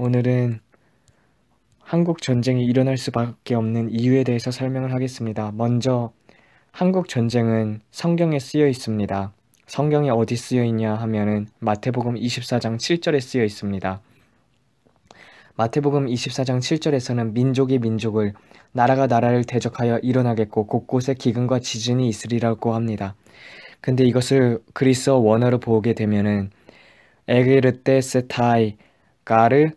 오늘은 한국 전쟁이 일어날 수밖에 없는 이유에 대해서 설명을 하겠습니다. 먼저 한국 전쟁은 성경에 쓰여 있습니다. 성경에 어디 쓰여 있냐 하면은 마태복음 24장 7절에 쓰여 있습니다. 마태복음 24장 7절에서는 민족이 민족을 나라가 나라를 대적하여 일어나겠고 곳곳에 기근과 지진이 있으리라고 합니다. 근데 이것을 그리스어 원어로 보게 되면은 ἐγερθήσεται γὰρ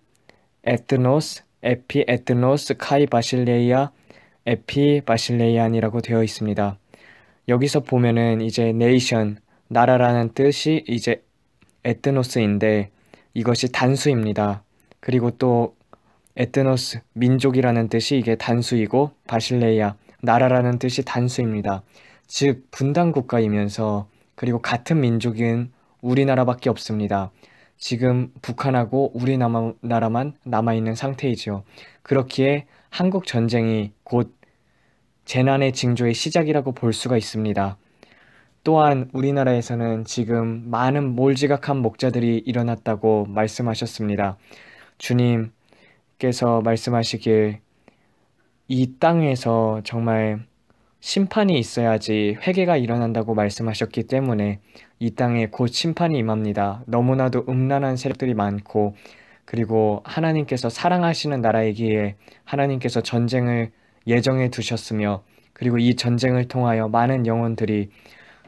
ἔθνος ἐπὶ ἔθνος καὶ βασιλεία ἐπὶ βασιλείαν이라고 되어 있습니다. 여기서 보면은 이제 nation 나라라는 뜻이 이제 ἔθνος인데 이것이 단수입니다. 그리고 또 ἔθνος 민족이라는 뜻이 이게 단수이고 βασιλεία 나라라는 뜻이 단수입니다. 즉 분단 국가이면서 그리고 같은 민족인 우리나라밖에 없습니다. 지금 북한하고 우리나라만 남아있는 상태이죠. 그렇기에 한국 전쟁이 곧 재난의 징조의 시작이라고 볼 수가 있습니다. 또한 우리나라에서는 지금 많은 몰지각한 목자들이 일어났다고 말씀하셨습니다. 주님께서 말씀하시길 이 땅에서 정말 심판이 있어야지 회개가 일어난다고 말씀하셨기 때문에 이 땅에 곧 심판이 임합니다. 너무나도 음란한 세력들이 많고 그리고 하나님께서 사랑하시는 나라이기에 하나님께서 전쟁을 예정해 두셨으며 그리고 이 전쟁을 통하여 많은 영혼들이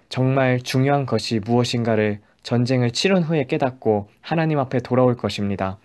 정말 중요한 것이 무엇인가를 전쟁을 치른 후에 깨닫고 하나님 앞에 돌아올 것입니다.